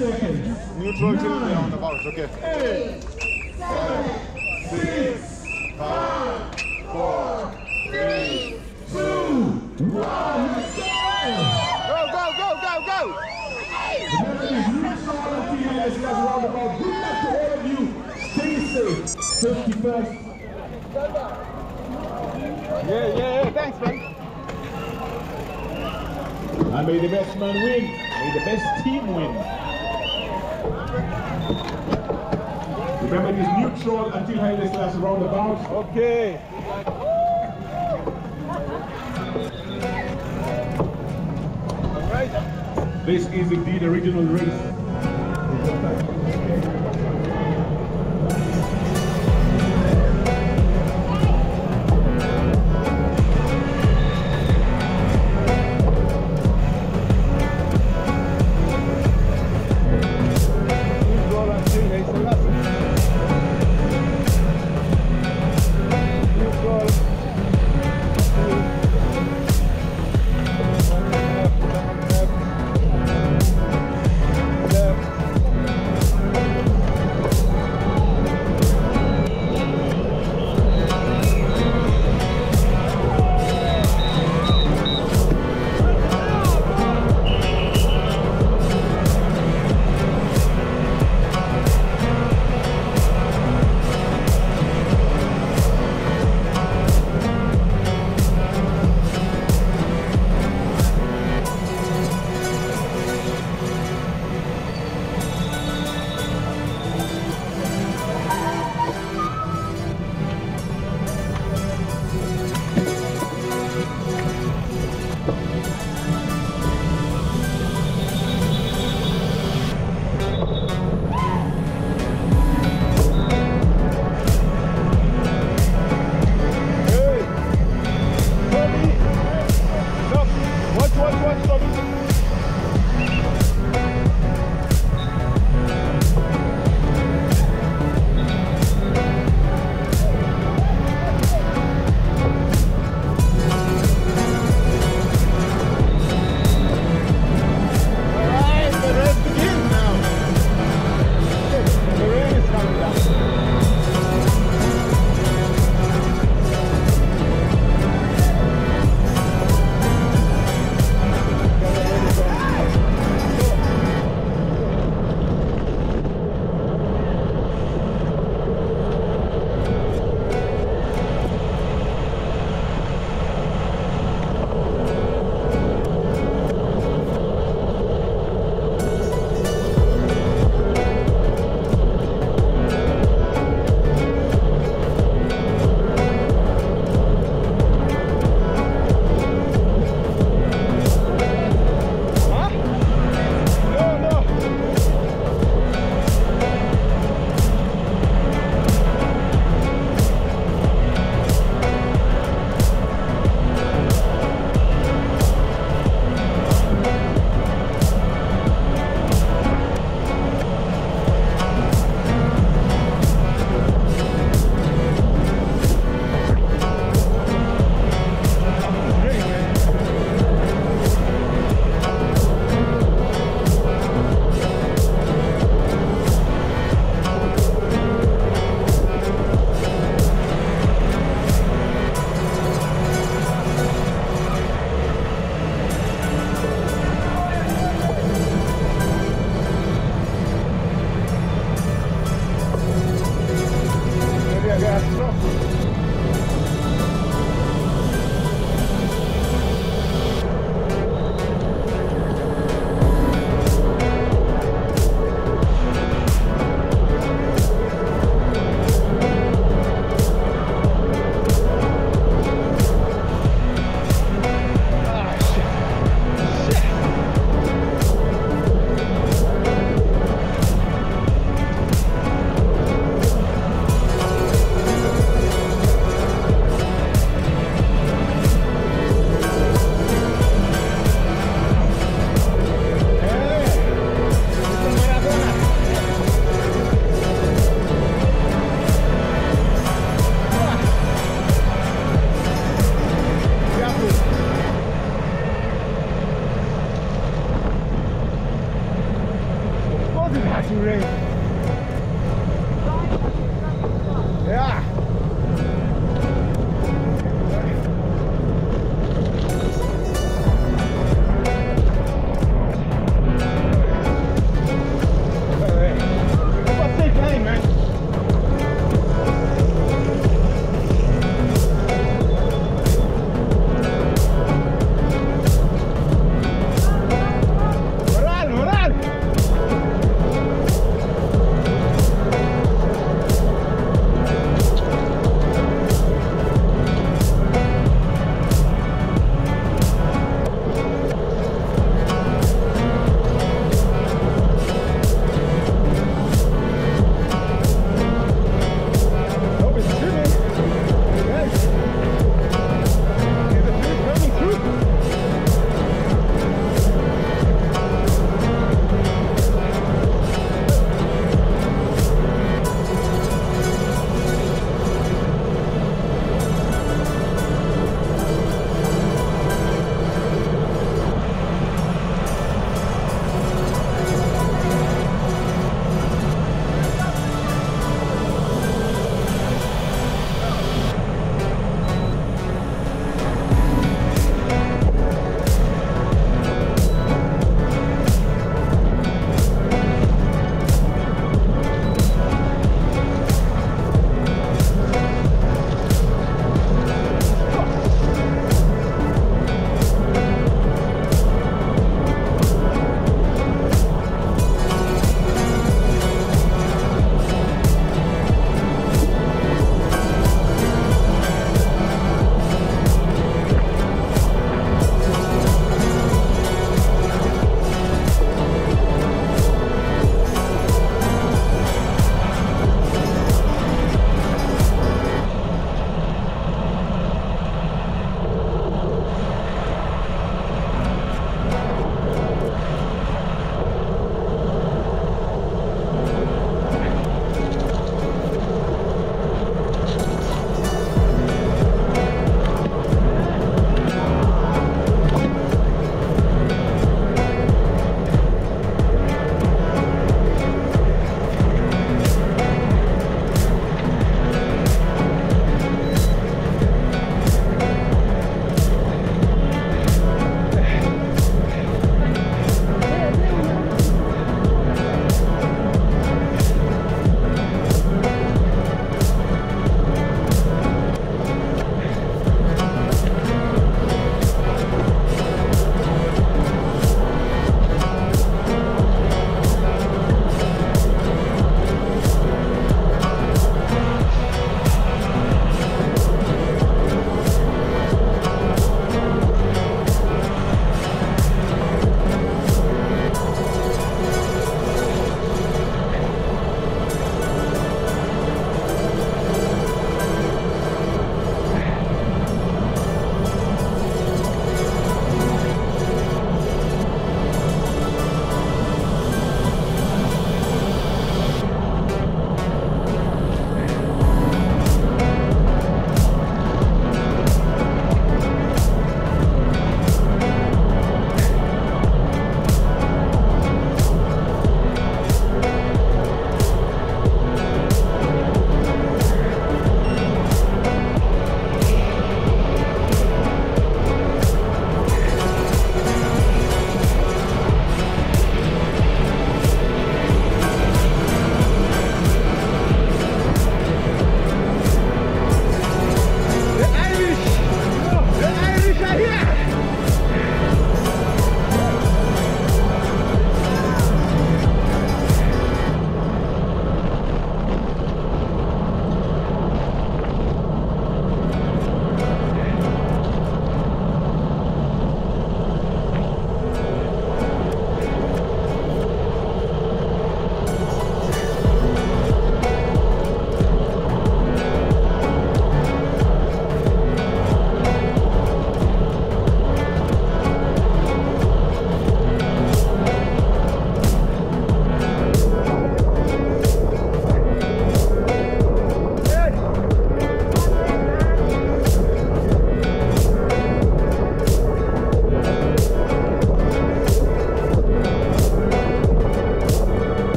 seconds. Neutral till Nine. the roundabout, okay. Eight, seven, six, five, four, three, two, one. Go! Go, go, go, go, go! Remember this neutral until this last roundabout. Good luck to all of you. Stay safe. Safety first. Yeah, yeah, yeah, thanks, man. And may the best man win. May the best team win. Remember this neutral until this last roundabout. Okay. All right. This is indeed a regional race.